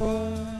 Bye.